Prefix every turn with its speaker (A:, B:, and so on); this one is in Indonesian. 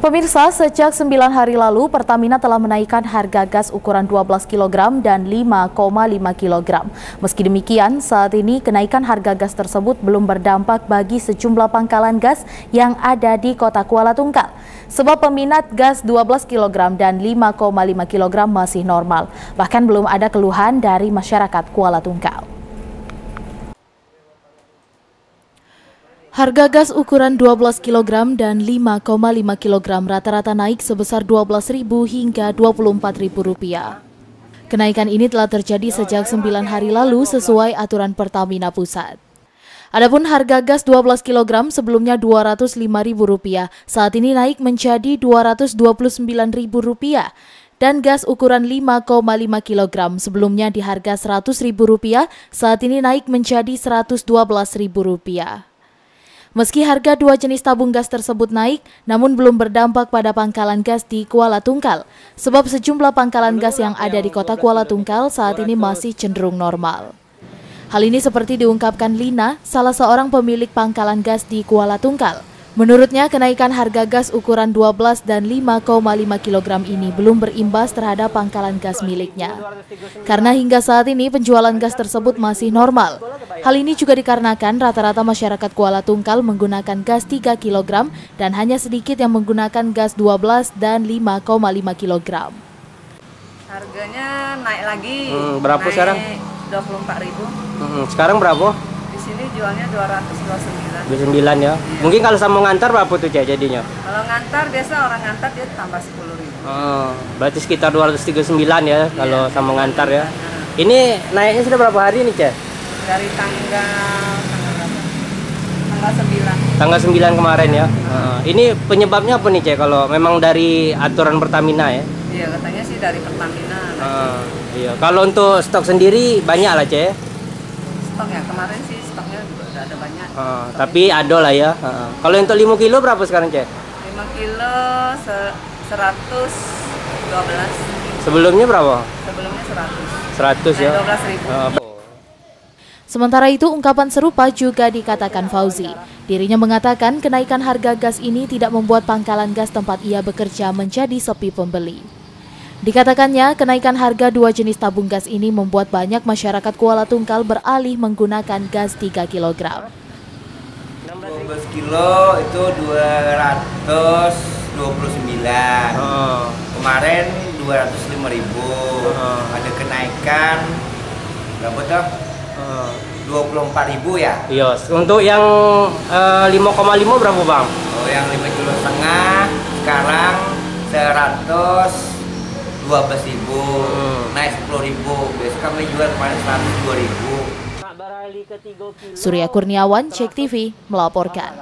A: Pemirsa, sejak 9 hari lalu Pertamina telah menaikkan harga gas ukuran 12 kg dan 5,5 kg. Meski demikian, saat ini kenaikan harga gas tersebut belum berdampak bagi sejumlah pangkalan gas yang ada di kota Kuala Tungkal. Sebab peminat gas 12 kg dan 5,5 kg masih normal. Bahkan belum ada keluhan dari masyarakat Kuala Tungkal. Harga gas ukuran 12 kg dan 5,5 kg rata-rata naik sebesar Rp12.000 hingga Rp24.000. Kenaikan ini telah terjadi sejak 9 hari lalu sesuai aturan Pertamina Pusat. Adapun harga gas 12 kg sebelumnya Rp205.000, saat ini naik menjadi Rp229.000 dan gas ukuran 5,5 kg sebelumnya di harga Rp100.000, saat ini naik menjadi Rp112.000. Meski harga dua jenis tabung gas tersebut naik, namun belum berdampak pada pangkalan gas di Kuala Tungkal, sebab sejumlah pangkalan gas yang ada di kota Kuala Tungkal saat ini masih cenderung normal. Hal ini seperti diungkapkan Lina, salah seorang pemilik pangkalan gas di Kuala Tungkal. Menurutnya, kenaikan harga gas ukuran 12 dan 5,5 kg ini belum berimbas terhadap pangkalan gas miliknya. Karena hingga saat ini penjualan gas tersebut masih normal. Hal ini juga dikarenakan rata-rata masyarakat Kuala Tungkal menggunakan gas 3 kg dan hanya sedikit yang menggunakan gas 12 dan 5,5 kg.
B: Harganya naik lagi.
C: Hmm, berapa
B: naik
C: sekarang?
B: 24.000.
C: Hmm, sekarang berapa?
B: Sini jualnya 229.
C: 29 ya.
B: Iya.
C: Mungkin kalau sama ngantar berapa tuh Cek jadinya?
B: Kalau ngantar biasa orang ngantar dia tambah 10.000.
C: Oh, berarti sekitar 239 ya kalau
B: Iya.
C: sama ngantar ya.
B: Nah,
C: Ini naiknya sudah berapa hari nih, Cek?
B: Dari tanggal tanggal berapa? Tanggal 9.
C: Tanggal 9 kemarin ya. Heeh. ini penyebabnya apa nih, Cek? Kalau memang dari aturan Pertamina ya?
B: Iya, katanya sih dari Pertamina.
C: Heeh, iya. Kalau untuk stok sendiri banyak lah, Cek.
B: Stok ya kemarin sih stoknya juga udah ada banyak. Stok
C: tapi ada lah ya. Heeh. Kalau untuk 5 kilo berapa sekarang, Cek?
B: 5 kilo se 112.
C: Sebelumnya berapa?
B: Sebelumnya 100.
C: 100 ya.
B: Naik 12.000.
C: Heeh.
A: Sementara itu, ungkapan serupa juga dikatakan Fauzi. Dirinya mengatakan kenaikan harga gas ini tidak membuat pangkalan gas tempat ia bekerja menjadi sepi pembeli. Dikatakannya, kenaikan harga dua jenis tabung gas ini membuat banyak masyarakat Kuala Tungkal beralih menggunakan gas 3 kg.
D: 12 kilo itu 229
C: Heeh.
D: kemarin 205 ribu
C: Heeh.
D: ada kenaikan berapa tuh
C: Heeh.
D: 24 ribu ya
C: Iya, untuk yang eh, 5,5 berapa bang?
D: oh yang 5 kilo setengah sekarang 112 ribu
C: Hmm.
D: naik 10 ribu besok kami jual kemarin 102 ribu
A: Surya Kurniawan, Cek TV, melaporkan.